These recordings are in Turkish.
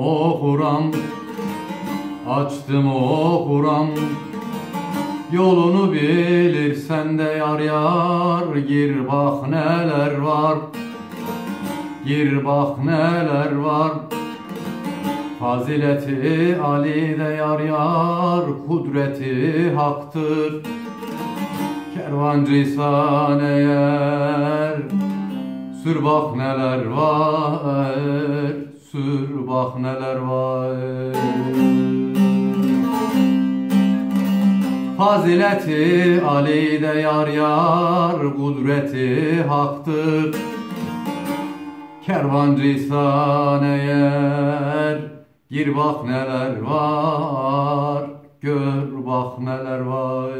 okuram Açtım okuram Yolunu bilirsen de yar yar Gir bak neler var. Gir bak neler var. Fazileti Ali de yar yar Kudreti haktır. Kervancıysan eğer Sür bak neler var Sür bak neler var. Fazileti Ali de yar yar Kudreti haktır. Kervancıysan eğer Gir bak neler var Gör bak neler var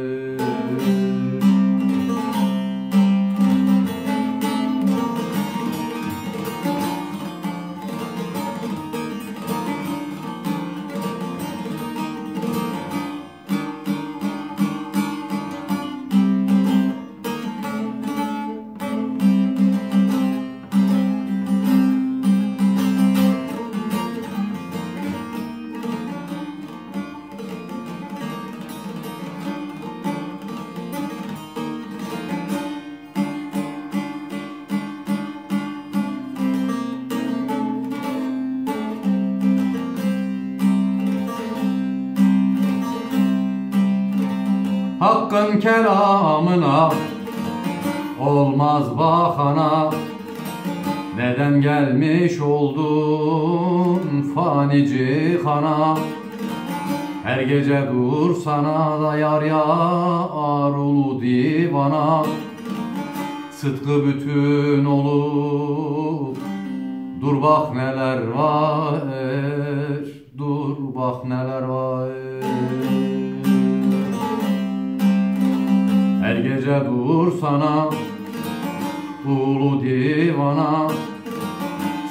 Hakkın kelamına olmaz bakana Neden gelmiş oldun fanici kana Her gece dur sana da yar yar ulu divana. Sıtkı bütün olup Dur bak neler var Dur bak neler var her gece dur sana Ulu divana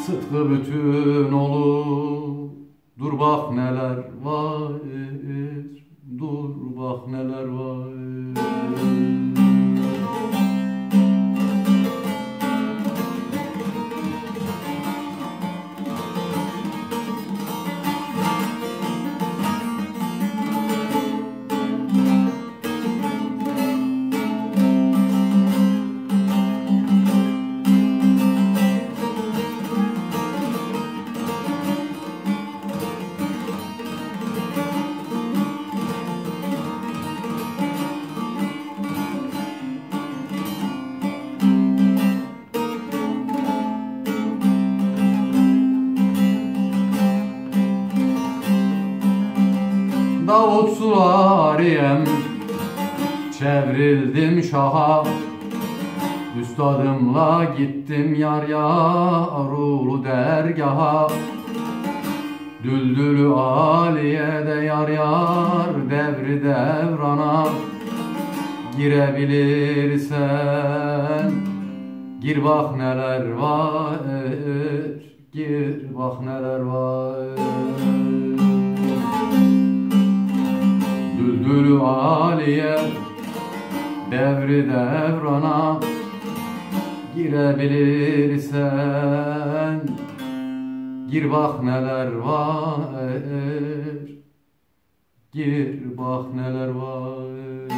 Sıtkı bütün olur. Dur bak neler var Dur bak neler var sulariyem Çevrildim şaha Üstadımla gittim yar yarulu dergaha. Düldülü aliyede yar yar devri devrana. Girebilirsen Gir bak neler var Gir bak neler var Düldülü aliye devri devrana girebilirsen Gir bak neler var Gir bak neler var